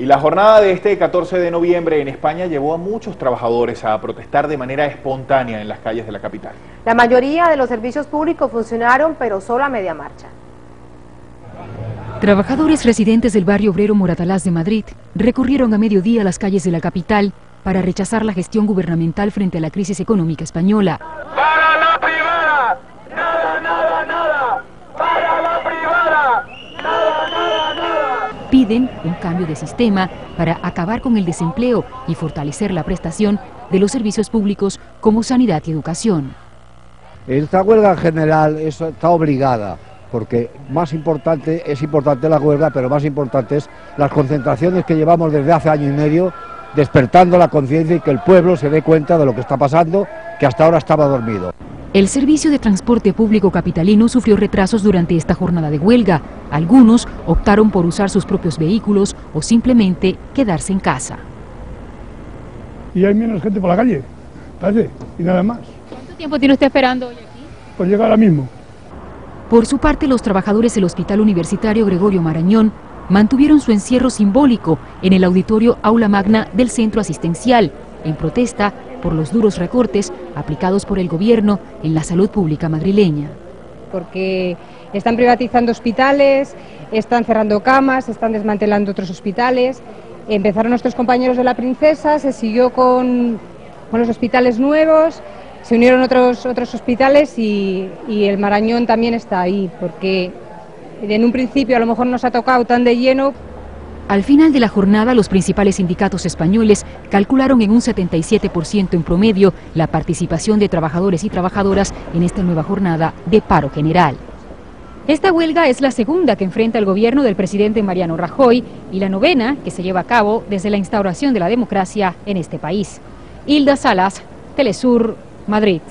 Y la jornada de este 14 de noviembre en España llevó a muchos trabajadores a protestar de manera espontánea en las calles de la capital. La mayoría de los servicios públicos funcionaron, pero solo a media marcha. Trabajadores residentes del barrio obrero Moratalaz de Madrid recorrieron a mediodía las calles de la capital para rechazar la gestión gubernamental frente a la crisis económica española. ¡Para la privada! ¡Nada, nada, nada! ¡Para la privada! ¡Nada, nada, nada! Piden un cambio de sistema para acabar con el desempleo y fortalecer la prestación de los servicios públicos como sanidad y educación. Esta huelga general está obligada porque más importante es importante la huelga, pero más importante es las concentraciones que llevamos desde hace año y medio, despertando la conciencia y que el pueblo se dé cuenta de lo que está pasando, que hasta ahora estaba dormido. El servicio de transporte público capitalino sufrió retrasos durante esta jornada de huelga. Algunos optaron por usar sus propios vehículos o simplemente quedarse en casa. Y hay menos gente por la calle, parece, y nada más. ¿Cuánto tiempo tiene usted esperando hoy aquí? Pues llega ahora mismo. Por su parte, los trabajadores del Hospital Universitario Gregorio Marañón mantuvieron su encierro simbólico en el auditorio Aula Magna del Centro Asistencial, en protesta por los duros recortes aplicados por el gobierno en la salud pública madrileña. Porque están privatizando hospitales, están cerrando camas, están desmantelando otros hospitales. Empezaron nuestros compañeros de la Princesa, se siguió con, con los hospitales nuevos, se unieron otros, otros hospitales y, y el Marañón también está ahí, porque en un principio a lo mejor nos ha tocado tan de lleno. Al final de la jornada, los principales sindicatos españoles calcularon en un 77% en promedio la participación de trabajadores y trabajadoras en esta nueva jornada de paro general. Esta huelga es la segunda que enfrenta el gobierno del presidente Mariano Rajoy y la novena que se lleva a cabo desde la instauración de la democracia en este país. Hilda Salas, Telesur, Madrid.